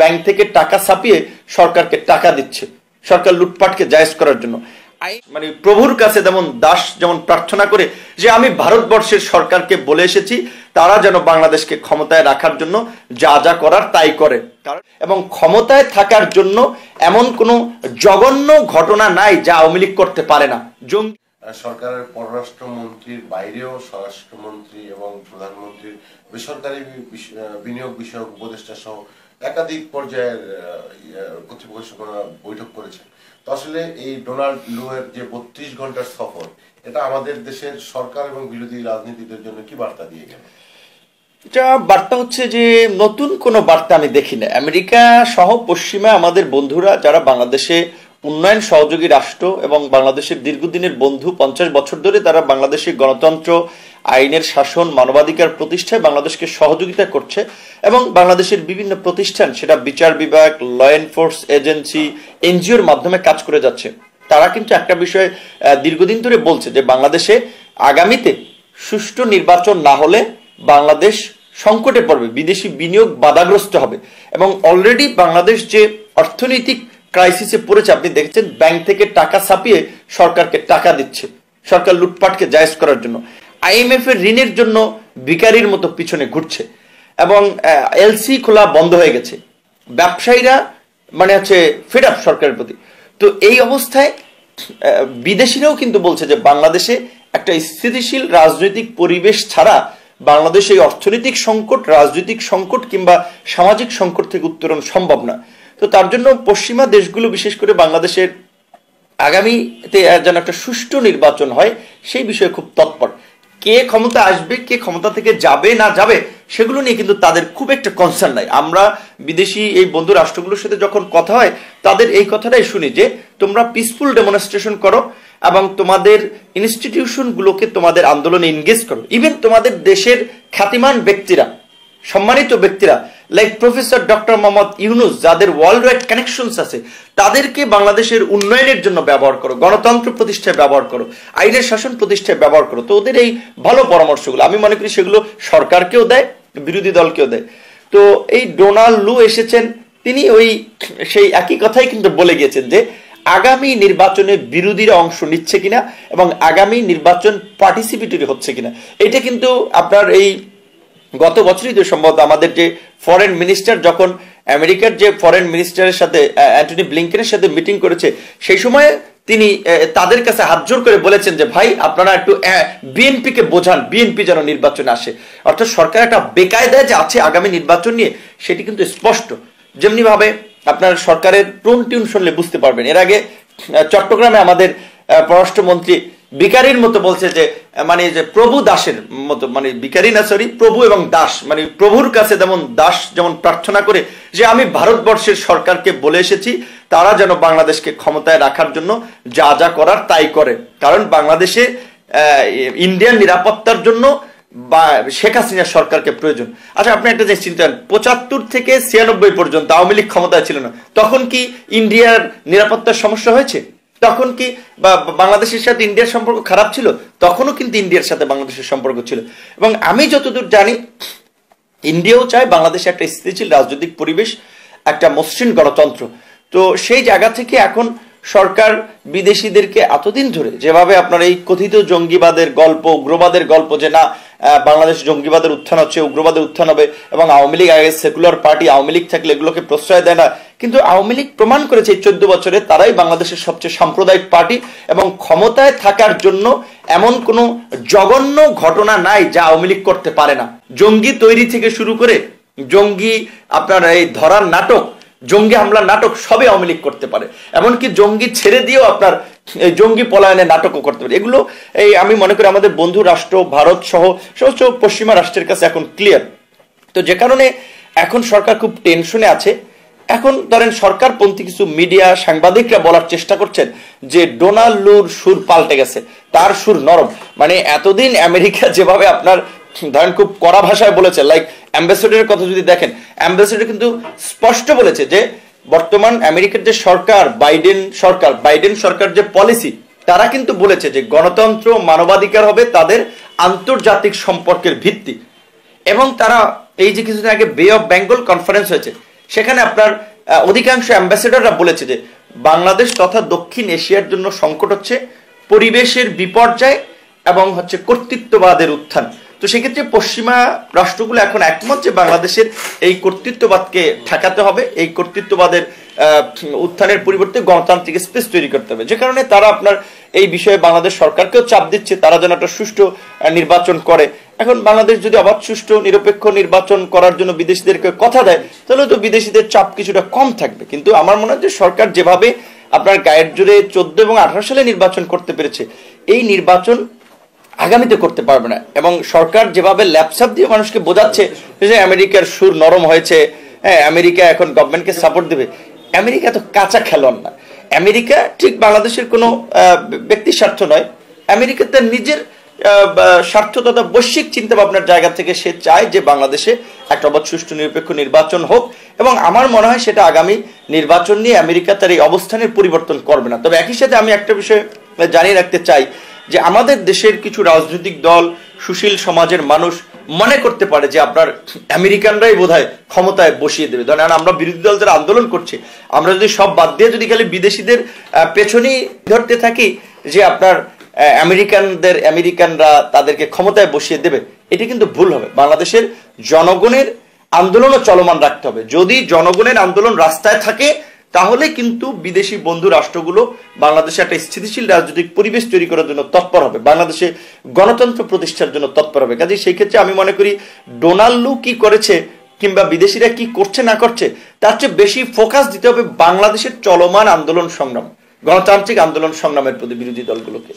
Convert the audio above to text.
Bank থেকে টাকা ছাপিয়ে সরকারকে টাকা দিচ্ছে। সরকার লুটপাটকে জায়েজ করার জন্য। মানে প্রভুর কাছে যেমন দাস যেমন প্রার্থনা করে যে আমি ভারতবর্ষের সরকারকে বলে এসেছি তারা যেন বাংলাদেশকে ক্ষমতায় রাখার জন্য যা যা করার তাই করে। এবং ক্ষমতায় থাকার জন্য এমন কোনো জঘন্য ঘটনা নাই যা আওয়ামী লীগ করতে পারে না। জঙ্গি সরকারের পররাষ্ট্রমন্ত্রীর বাইরেও স্বরাষ্ট্রমন্ত্রী এবং প্রধানমন্ত্রীর বেসরকারি বিনিয়োগ বিষয়ক উপদেষ্টা সহ একাধিক পর্যায়ের সঙ্গে বৈঠক করেছেন। তো আসলে এই ডোনাল্ড লুয়ের যে বত্রিশ ঘণ্টার সফর, এটা আমাদের দেশের সরকার এবং বিরোধী রাজনীতিদের জন্য কি বার্তা দিয়ে গেল? এটা বার্তা হচ্ছে যে নতুন কোনো বার্তা আমি দেখি না আমেরিকা সহ পশ্চিমা আমাদের বন্ধুরা যারা বাংলাদেশে উন্নয়ন সহযোগী রাষ্ট্র এবং বাংলাদেশের দীর্ঘদিনের বন্ধু, পঞ্চাশ বছর ধরে তারা বাংলাদেশের গণতন্ত্র, আইনের শাসন, মানবাধিকার প্রতিষ্ঠায় বাংলাদেশকে সহযোগিতা করছে এবং বাংলাদেশের বিভিন্ন প্রতিষ্ঠান, সেটা বিচার বিভাগ ল এনফোর্স এজেন্সি এনজিওর মাধ্যমে কাজ করে যাচ্ছে। তারা কিন্তু একটা বিষয় দীর্ঘদিন ধরে বলছে যে বাংলাদেশে আগামীতে সুষ্ঠু নির্বাচন না হলে বাংলাদেশ সংকটে পড়বে, বিদেশি বিনিয়োগ বাধাগ্রস্ত হবে। এবং অলরেডি বাংলাদেশ যে অর্থনৈতিক ক্রাইসিসে পড়েছে। আপনি দেখেছেন ব্যাংক থেকে টাকা ছাপিয়ে সরকারকে টাকা দিচ্ছে। সরকার লুটপাটকে জায়েজ করার জন্য। আইএমএফ এর ঋণের জন্য ভিকারির মতো পিছনে ঘুরছে। এবং এলসি খোলা বন্ধ হয়ে গেছে। ব্যবসায়ীরা মানে হচ্ছে ফেড আপ সরকারের প্রতি। তো এই অবস্থায় বিদেশিরাও কিন্তু বলছে যে বাংলাদেশে একটা স্থিতিশীল রাজনৈতিক পরিবেশ ছাড়া বাংলাদেশে এই অর্থনৈতিক সংকট, রাজনৈতিক সংকট কিংবা সামাজিক সংকট থেকে উত্তরণ সম্ভব না। তো তার জন্য পশ্চিমা দেশগুলো, বিশেষ করে বাংলাদেশের আগামীতে যেন একটা সুষ্ঠু নির্বাচন হয়, সেই বিষয়ে খুব তৎপর। কে ক্ষমতা আসবে, কে ক্ষমতা থেকে যাবে, না যাবে, সেগুলো নিয়ে কিন্তু তাদের খুব একটা কনসার্ন নাই। আমরা বিদেশি এই বন্ধু রাষ্ট্রগুলোর সাথে যখন কথা হয়, তাদের এই কথাটাই শুনি যে, তোমরা পিসফুল ডেমনস্ট্রেশন করো এবং তোমাদের ইনস্টিটিউশনগুলোকে তোমাদের আন্দোলনে এনগেজ করো। ইভেন তোমাদের দেশের খ্যাতিমান ব্যক্তিরা সম্মানিত ব্যক্তিরা like professor doctor Mohammad Yunus, যাদের ওয়ার্ল্ড ওয়াইড কানেকশনস আছে, তাদেরকে বাংলাদেশের উন্নয়নের জন্য ব্যবহার করো, গণতন্ত্র প্রতিষ্ঠায় ব্যবহার করো, আইনের শাসন প্রতিষ্ঠায় ব্যবহার করো। তো ওদের এই ভালো পরামর্শগুলো, আমি মনে করি সেগুলো সরকারকেও দেয়, বিরোধী দলকেও দেয়। তো এই ডোনাল্ড লু এসেছেন, তিনি ওই সেই একই কথাই কিন্তু বলে গিয়েছেন যে, আগামী নির্বাচনে বিরোধীরা অংশ নিচ্ছে কিনা এবং আগামী নির্বাচন পার্টিসিপেটরি হচ্ছে কিনা। এটা কিন্তু আপনার এই গত বছরই তো সম্ভবত আমাদের যে ফরেন মিনিস্টার যখন আমেরিকার যে ফরেন মিনিস্টারের সাথে অ্যান্টনি ব্লিংকেনের সাথে মিটিং করেছে, সেই সময় তিনি তাদের কাছে হাত জোর করে বলেছেন যে, ভাই, আপনারা একটু বিএনপি কে বোঝান বিএনপি যেন নির্বাচনে আসে। অর্থাৎ সরকার একটা বেকায়দায় যে আছে আগামী নির্বাচন নিয়ে, সেটি কিন্তু স্পষ্ট। যেমনি ভাবে আপনার সরকারের টোন টিউন শুনলে বুঝতে পারবেন। এর আগে চট্টগ্রামে আমাদের পররাষ্ট্রমন্ত্রী বিকারির মতো বলছে যে মানে যে প্রভু দাসের মতো মানে বিকারি না সরি প্রভু এবং দাস মানে প্রভুর কাছে যেমন দাস যেমন প্রার্থনা করে যে আমি ভারতবর্ষের সরকারকে বলে এসেছি, তারা যেন বাংলাদেশকে ক্ষমতায় রাখার জন্য যা যা করার তাই করে। কারণ বাংলাদেশে ইন্ডিয়ান নিরাপত্তার জন্য বা শেখ হাসিনা সরকারকে প্রয়োজন। আচ্ছা আপনি একটা জিনিস চিন্তা করেন, পঁচাত্তর থেকে ছিয়ানব্বই পর্যন্ত আওয়ামী লীগ ক্ষমতায় ছিল না। তখন কি ইন্ডিয়ার নিরাপত্তার সমস্যা হয়েছে? তখন কি বাংলাদেশের সাথে ইন্ডিয়ার সম্পর্ক খারাপ ছিল? তখনও কিন্তু ইন্ডিয়ার সাথে বাংলাদেশের সম্পর্ক ছিল। এবং আমি যতদূর জানি, ইন্ডিয়াও চায় বাংলাদেশে একটা স্থিতিশীল রাজনৈতিক পরিবেশ, একটা মসৃণ গণতন্ত্র। তো সেই জায়গা থেকে এখন সরকার বিদেশিদেরকে এতদিন ধরে, যেভাবে আপনার এই কথিত জঙ্গিবাদের গল্প, উগ্রবাদের গল্প যে না বাংলাদেশ জঙ্গিবাদের উত্থান হচ্ছে, উগ্রবাদের উত্থান হবে এবং আওয়ামী লীগ, আগে সেকুলার পার্টি, আওয়ামী লীগ থাকলে এগুলোকে প্রশ্রয় দেয় না। কিন্তু আওয়ামী লীগ প্রমাণ করেছে এই চোদ্দ বছরে তারাই বাংলাদেশের সবচেয়ে সাম্প্রদায়িক পার্টি এবং ক্ষমতায় থাকার জন্য এমন কোনো জঘন্য ঘটনা নাই যা আওয়ামী লীগ করতে পারে না। জঙ্গি তৈরি থেকে শুরু করে জঙ্গি আপনার এই ধরার নাটক, জঙ্গি হামলার নাটক সবই আওয়ামী লীগ করতে পারে। এমনকি জঙ্গি ছেড়ে দিয়েও আপনার জঙ্গি পলায়নের নাটকও করতে পারে। এগুলো এই আমি মনে করি আমাদের বন্ধু রাষ্ট্র, ভারত সহ সমস্ত পশ্চিমা রাষ্ট্রের কাছে এখন ক্লিয়ার তো যে কারণে এখন সরকার খুব টেনশনে আছে। এখন ধরেন সরকারপন্থী কিছু মিডিয়া সাংবাদিকরা বলার চেষ্টা করছেন যে ডোনাল্ড লুর সুর পাল্টে গেছে, তার সুর নরম। মানে এতদিন আমেরিকা যেভাবে আপনার ধরেন খুব কড়া ভাষায় বলেছে লাইক অ্যাম্বাসেডারের কথা যদি দেখেন অ্যাম্বাসেডার কিন্তু স্পষ্ট বলেছে যে বর্তমান আমেরিকার যে সরকার, বাইডেন সরকার বাইডেন সরকার যে পলিসি, তারা কিন্তু বলেছে যে গণতন্ত্র মানবাধিকার হবে তাদের আন্তর্জাতিক সম্পর্কের ভিত্তি। এবং তারা এই যে কিছুদিন আগে বে অফ বেঙ্গল কনফারেন্স হয়েছে, সেখানে আপনার অধিকাংশ অ্যাম্বাসেডররা বলেছে যে বাংলাদেশ তথা দক্ষিণ এশিয়ার জন্য সংকট হচ্ছে পরিবেশের বিপর্যয় এবং হচ্ছে কর্তৃত্ববাদের উত্থান। তো সেক্ষেত্রে পশ্চিমা রাষ্ট্রগুলো এখন একমত যে বাংলাদেশের এই কর্তৃত্ববাদকে ঠেকাতে হবে, এই কর্তৃত্ববাদের উত্থানের পরিবর্তে গণতান্ত্রিক স্পেস তৈরি করতে হবে। যে কারণে তারা আপনার এই বিষয়ে বাংলাদেশ সরকারকেও চাপ দিচ্ছে, তারা যেন একটা সুষ্ঠু নির্বাচন করে। এখন বাংলাদেশ যদি আবার সুষ্ঠু, নিরপেক্ষ নির্বাচন করার জন্য বিদেশিদেরকে কথা দেয়, তাহলে তো বিদেশিদের চাপ কিছুটা কম থাকবে। কিন্তু আমার মনে হয় যে সরকার যেভাবে আপনার গায়ের জোরে চোদ্দ এবং আঠারো সালে নির্বাচন করতে পেরেছে, এই নির্বাচন আগামীতে করতে পারবে না। এবং সরকার যেভাবে ল্যাপসাপ দিয়ে মানুষকে বোঝাচ্ছে যে আমেরিকার সুর নরম হয়েছে হ্যাঁ আমেরিকা এখন গভর্নমেন্টকে সাপোর্ট দেবে। আমেরিকা তো কাঁচা খেলোয়াড় না। আমেরিকা ঠিক বাংলাদেশের কোনো ব্যক্তি স্বার্থ নয়। আমেরিকা তার নিজের স্বার্থ তথা বৈশ্বিক চিন্তা ভাবনার জায়গা থেকে সে চায় যে বাংলাদেশে একটা অবাধ, সুষ্ঠু, নিরপেক্ষ নির্বাচন হোক। এবং আমার মনে হয় সেটা আগামী নির্বাচন নিয়ে আমেরিকা তার এই অবস্থানের পরিবর্তন করবে না। তবে একই সাথে আমি একটা বিষয় জানিয়ে রাখতে চাই যে আমাদের দেশের কিছু রাজনৈতিক দল সুশীল সমাজের মানুষ মনে করতে পারে যে আপনার আমেরিকানরাই বোধহয় ক্ষমতায় বসিয়ে দেবে। ধরেন আমরা বিরোধী দল যারা আন্দোলন করছে, আমরা যদি সব বাদ দিয়ে যদি খালি বিদেশিদের পেছনেই ধরতে থাকি যে আপনার আমেরিকানদের, আমেরিকানরা তাদেরকে ক্ষমতায় বসিয়ে দেবে, এটি কিন্তু ভুল হবে। বাংলাদেশের জনগণের আন্দোলনও চলমান রাখতে হবে। যদি জনগণের আন্দোলন রাস্তায় থাকে তাহলে কিন্তু বিদেশি বন্ধু রাষ্ট্রগুলো বাংলাদেশে একটা স্থিতিশীল রাজনৈতিক পরিবেশ তৈরি করার জন্য তৎপর হবে। বাংলাদেশে গণতন্ত্র প্রতিষ্ঠার জন্য তৎপর হবে। কাজে সেই ক্ষেত্রে আমি মনে করি ডোনাল্ডু কি করেছে কিংবা বিদেশিরা কি করছে, না করছে, তার চেয়ে বেশি ফোকাস দিতে হবে বাংলাদেশের চলমান আন্দোলন সংগ্রাম, গণতান্ত্রিক আন্দোলন সংগ্রামের প্রতি বিরোধী দলগুলোকে।